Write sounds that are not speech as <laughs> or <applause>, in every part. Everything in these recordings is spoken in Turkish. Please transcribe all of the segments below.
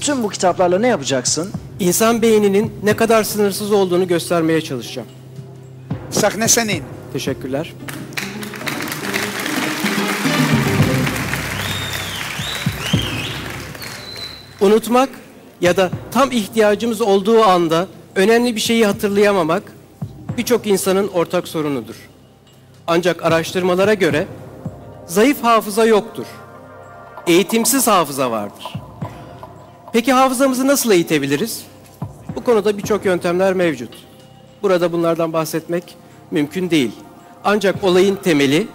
bütün bu kitaplarla ne yapacaksın? İnsan beyninin ne kadar sınırsız olduğunu göstermeye çalışacağım. Sahne senin. Teşekkürler. Unutmak ya da tam ihtiyacımız olduğu anda önemli bir şeyi hatırlayamamak birçok insanın ortak sorunudur. Ancak araştırmalara göre zayıf hafıza yoktur. Eğitimsiz hafıza vardır. Peki hafızamızı nasıl eğitebiliriz? Bu konuda birçok yöntemler mevcut. Burada bunlardan bahsetmek mümkün değil. Ancak olayın temeli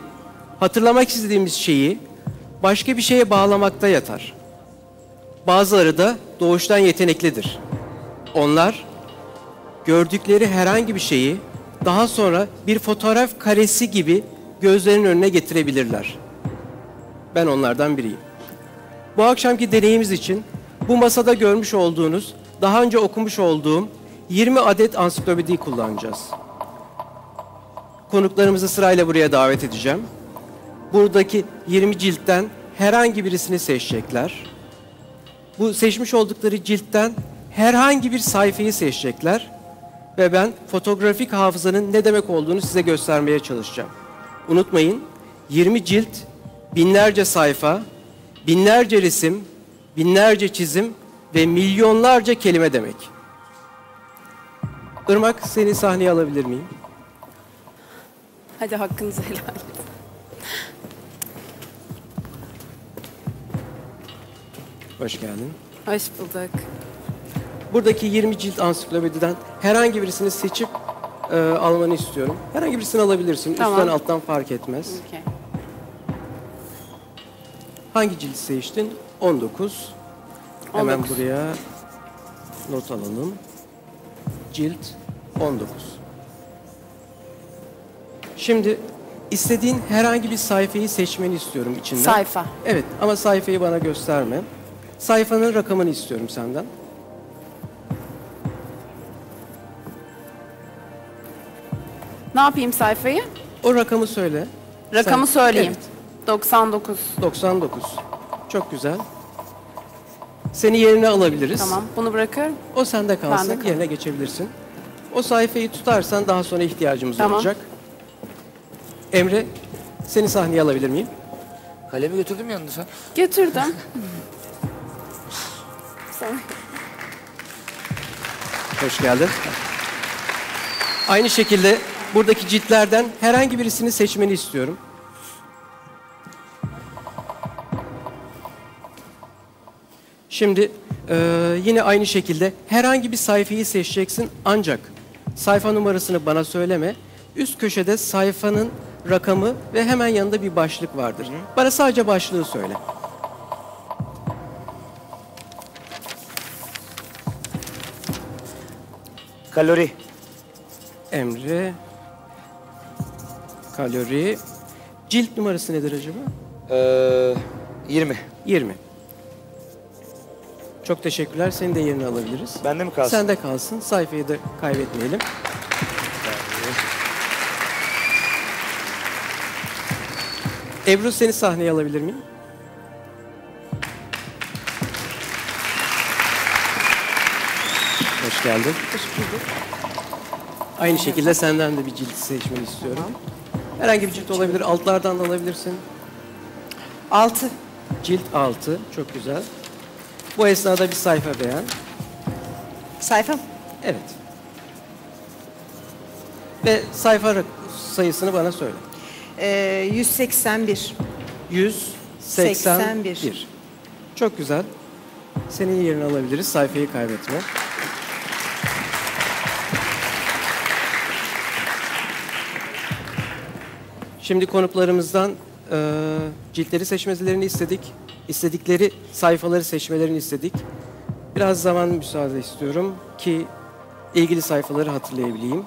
hatırlamak istediğimiz şeyi başka bir şeye bağlamakta yatar. Bazıları da doğuştan yeteneklidir. Onlar gördükleri herhangi bir şeyi daha sonra bir fotoğraf karesi gibi gözlerinin önüne getirebilirler. Ben onlardan biriyim. Bu akşamki deneyimiz için bu masada görmüş olduğunuz, daha önce okumuş olduğum 20 adet ansiklopediyi kullanacağız. Konuklarımızı sırayla buraya davet edeceğim. Buradaki 20 ciltten herhangi birisini seçecekler. Bu seçmiş oldukları ciltten herhangi bir sayfayı seçecekler ve ben fotoğrafik hafızanın ne demek olduğunu size göstermeye çalışacağım. Unutmayın 20 cilt, binlerce sayfa, binlerce resim, binlerce çizim ve milyonlarca kelime demek. Irmak seni sahneye alabilir miyim? Hadi hakkınızı helal edin. Hoş geldin. Hoş bulduk. Buradaki 20 cilt ansiklopediden herhangi birisini seçip e, almanı istiyorum. Herhangi birisini alabilirsin. Tamam. Üstten alttan fark etmez. Okey. Hangi cilt seçtin? 19. Hemen 19. buraya not alalım. Cilt 19. Şimdi istediğin herhangi bir sayfayı seçmeni istiyorum içinden. Sayfa. Evet ama sayfayı bana gösterme. Sayfanın rakamını istiyorum senden. Ne yapayım sayfayı? O rakamı söyle. Rakamı Sen- söyleyeyim. Evet. 99. 99. Çok güzel. Seni yerine alabiliriz. Tamam. Bunu bırakıyorum. O sende kalsın. Bende kalsın. yerine geçebilirsin. O sayfayı tutarsan daha sonra ihtiyacımız Tamam. olacak. Emre, seni sahneye alabilir miyim? Kalemi götürdüm yanında sen. Götürdüm. <laughs> Hoş geldin. Aynı şekilde buradaki ciltlerden herhangi birisini seçmeni istiyorum. Şimdi eee, yine aynı şekilde herhangi bir sayfayı seçeceksin ancak sayfa numarasını bana söyleme. Üst köşede sayfanın rakamı ve hemen yanında bir başlık vardır. Bana sadece başlığı söyle. Kalori. Emre kalori cilt numarası nedir acaba? Ee, 20. 20. Çok teşekkürler. Seni de yerine alabiliriz. Bende mi kalsın? Sende kalsın. Sayfayı da kaybetmeyelim. Ebru seni sahneye alabilir miyim? Hoş geldin. Aynı şekilde senden de bir cilt seçmeni istiyorum. Herhangi bir cilt olabilir. Altlardan da alabilirsin. 6. Cilt 6. Çok güzel. Bu esnada bir sayfa beğen. Sayfa Evet. Ve sayfa sayısını bana söyle. ee, 181. 181. 81. Çok güzel. Senin yerini alabiliriz. Sayfayı kaybetme. Şimdi konuklarımızdan eee, ciltleri seçmelerini istedik. İstedikleri sayfaları seçmelerini istedik. Biraz zaman müsaade istiyorum ki ilgili sayfaları hatırlayabileyim.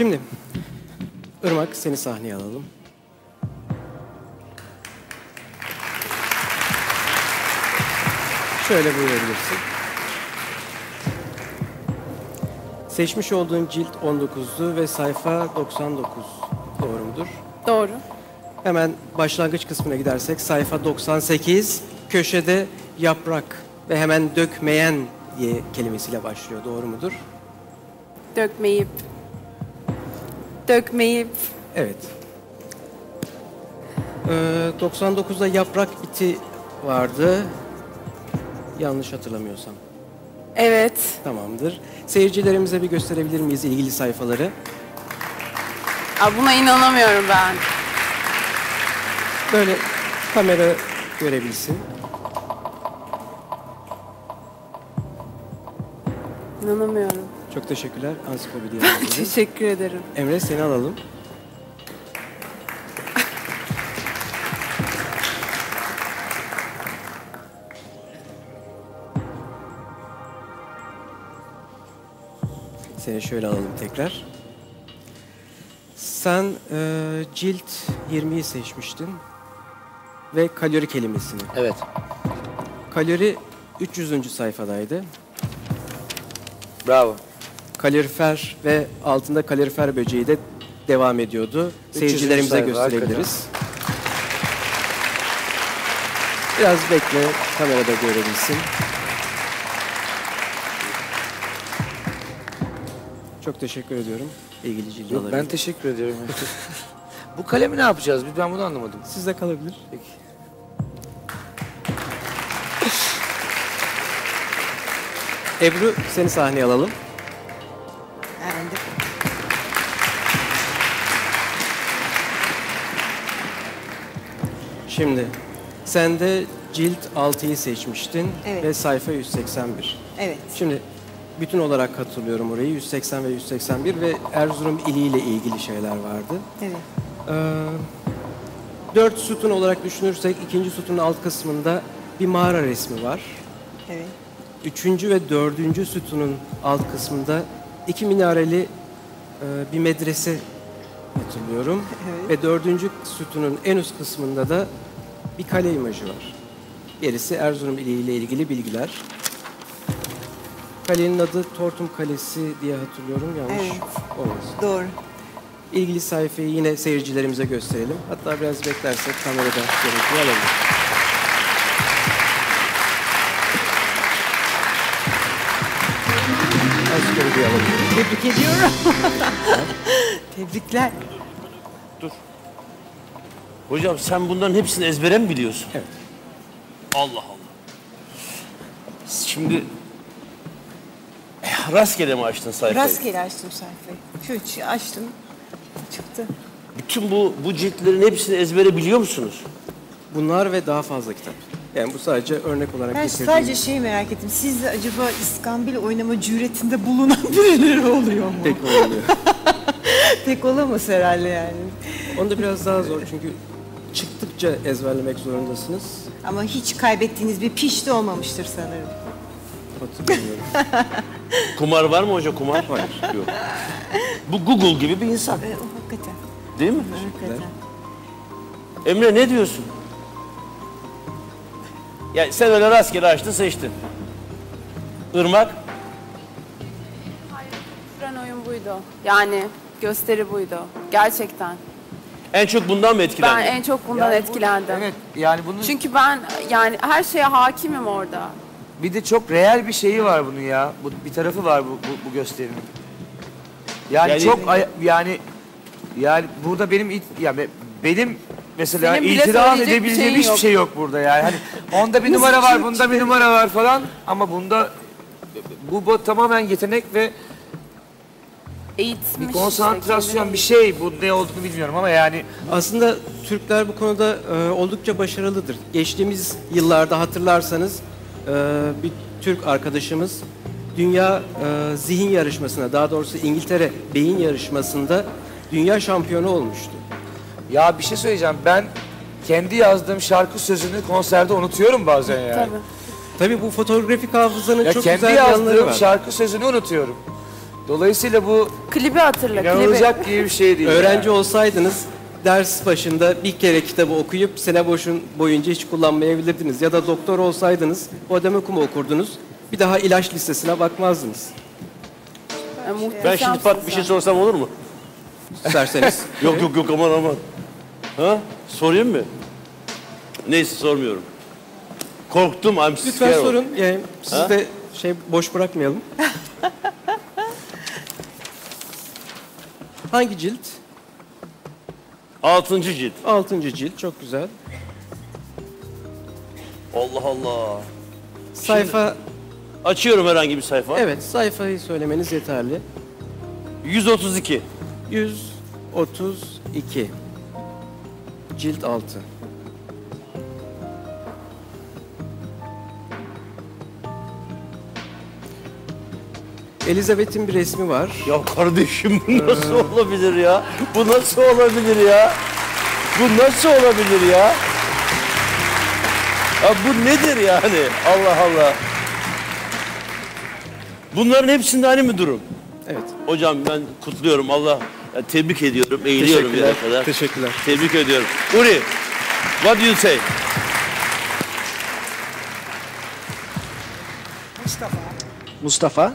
Şimdi Irmak seni sahneye alalım. Şöyle buyurabilirsin. Seçmiş olduğun cilt 19'du ve sayfa 99. Doğru mudur? Doğru. Hemen başlangıç kısmına gidersek sayfa 98 köşede yaprak ve hemen dökmeyen diye kelimesiyle başlıyor. Doğru mudur? Dökmeyip. Dökmeyip. Evet. Ee, 99'da yaprak iti vardı. Yanlış hatırlamıyorsam. Evet. Tamamdır. Seyircilerimize bir gösterebilir miyiz ilgili sayfaları? Aa, buna inanamıyorum ben. Böyle kamera görebilsin. İnanamıyorum. Çok teşekkürler. Ansiklopedi yazarları. <laughs> Teşekkür ederim. Emre seni alalım. Seni şöyle alalım tekrar. Sen e, cilt 20'yi seçmiştin ve kalori kelimesini. Evet. Kalori 300. sayfadaydı. Bravo. Kalorifer ve altında kalorifer böceği de devam ediyordu. 300. Seyircilerimize gösterebiliriz. Biraz bekle, kamerada görebilsin. Çok teşekkür ediyorum ilgili cildi Yok, ben teşekkür ediyorum. <laughs> Bu kalemi ne yapacağız? Ben bunu anlamadım. Sizde kalabilir. Peki. Ebru seni sahneye alalım. Şimdi sen de cilt 6'yı seçmiştin Evet. ve sayfa 181. Evet. Şimdi bütün olarak hatırlıyorum orayı. 180 ve 181 ve Erzurum ili ile ilgili şeyler vardı. Evet. Ee, dört sütun olarak düşünürsek ikinci sütunun alt kısmında bir mağara resmi var. Evet. Üçüncü ve dördüncü sütunun alt kısmında iki minareli e, bir medrese hatırlıyorum. Evet. Ve dördüncü sütunun en üst kısmında da bir kale imajı var. Gerisi Erzurum ili ile ilgili bilgiler. Kalenin adı Tortum Kalesi diye hatırlıyorum. Yanlış Evet. olmasın. Doğru. İlgili sayfayı yine seyircilerimize gösterelim. Hatta biraz beklersek kamerada görüntüyü alalım. Tebrik ediyorum. <laughs> Tebrikler. Hocam sen bunların hepsini ezbere mi biliyorsun? Evet. Allah Allah. Şimdi eh, rastgele mi açtın sayfayı? Rastgele açtım sayfayı. Şu şu açtım. Çıktı. Bütün bu bu ciltlerin hepsini ezbere biliyor musunuz? Bunlar ve daha fazla kitap. Yani bu sadece örnek olarak Ben getirdiğim. sadece şeyi merak ettim. Siz de acaba iskambil oynama cüretinde bulunan <laughs> birileri oluyor mu? Pek oluyor. <laughs> Pek olamaz herhalde yani. Onda biraz daha zor çünkü çıktıkça ezberlemek zorundasınız. Ama hiç kaybettiğiniz bir pişti olmamıştır sanırım. Hatırlamıyorum. <laughs> Kumar var mı hoca kumar? Hayır. Yok. Bu Google gibi bir insan E, o hakikaten. değil mi? Hakikaten. Emre ne diyorsun? Ya sen öyle rastgele açtın seçtin. Irmak Süren oyun buydu. Yani gösteri buydu. Gerçekten. en çok bundan mı Ben etkilendin? en çok bundan etkilendim. Evet yani bunun Çünkü ben yani her şeye hakimim orada. bir de çok real bir şeyi var bunun ya. Bu, bir tarafı var bu, bu, bu gösterinin. Yani, Yani- çok ay- yani yani burada benim it- ya be- benim mesela Senin bile itiraz söyleyecek bir edebileceğim şeyin hiçbir yok. şey yok burada yani. Hani onda bir numara var, bunda bir numara var falan ama bunda bu, bu tamamen yetenek ve Eğitmiş. bir konsantrasyon bir şey. Bu ne olduğunu bilmiyorum ama yani Aslında Türkler bu konuda e, oldukça başarılıdır. Geçtiğimiz yıllarda hatırlarsanız e, bir Türk arkadaşımız dünya e, zihin yarışmasına, daha doğrusu İngiltere beyin yarışmasında dünya şampiyonu olmuştu. Ya bir şey söyleyeceğim. Ben kendi yazdığım şarkı sözünü konserde unutuyorum bazen yani. Tabii. Tabii bu fotoğrafik hafızanın Ya çok kendi güzel yanları yazdığım var. şarkı sözünü unutuyorum. Dolayısıyla bu Klibi hatırla, klibi. inanılacak gibi bir şey değil. Öğrenci yani. olsaydınız ders başında bir kere kitabı okuyup sene boşun boyunca hiç kullanmayabilirdiniz. Ya da doktor olsaydınız Vademekumu okurdunuz. Bir daha ilaç listesine bakmazdınız. Ben şimdi pat bir şey sorsam olur mu? İsterseniz. <laughs> Yok yok yok aman aman. Ha? Sorayım mı? Neyse sormuyorum. Korktum. I'm Lütfen scared. sorun. Yani siz Ha? de şey boş bırakmayalım. <laughs> Hangi cilt? Altıncı cilt. Altıncı cilt. Çok güzel. Allah Allah. Sayfa, Açıyorum herhangi bir sayfa. evet sayfayı söylemeniz yeterli. 132. 132. Cilt 6. Elizabeth'in bir resmi var. Ya kardeşim bu nasıl olabilir ya? Bu nasıl olabilir ya? Bu nasıl olabilir ya? Ya bu nedir yani? Allah Allah. Bunların hepsinde aynı mı durum? Evet. Hocam ben kutluyorum. Allah ya tebrik ediyorum. Eğiliyorum yere kadar. Teşekkürler. Tebrik ediyorum. Uri, what do you say? Mustafa, Mustafa,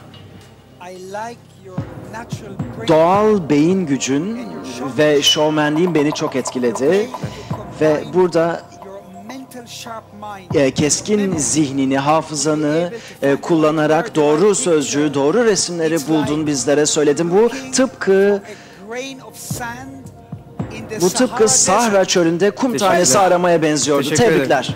I like your natural brain. doğal beyin gücün ve şovmenliğin beni çok etkiledi. Ve burada e, keskin zihnini, hafızanı e, kullanarak doğru sözcüğü, doğru resimleri buldun bizlere söyledin. Bu tıpkı A grain of sand in the bu tıpkı Sahara Sahra çölünde kum tanesi aramaya benziyordu. Teşekkür ederim. Tebrikler.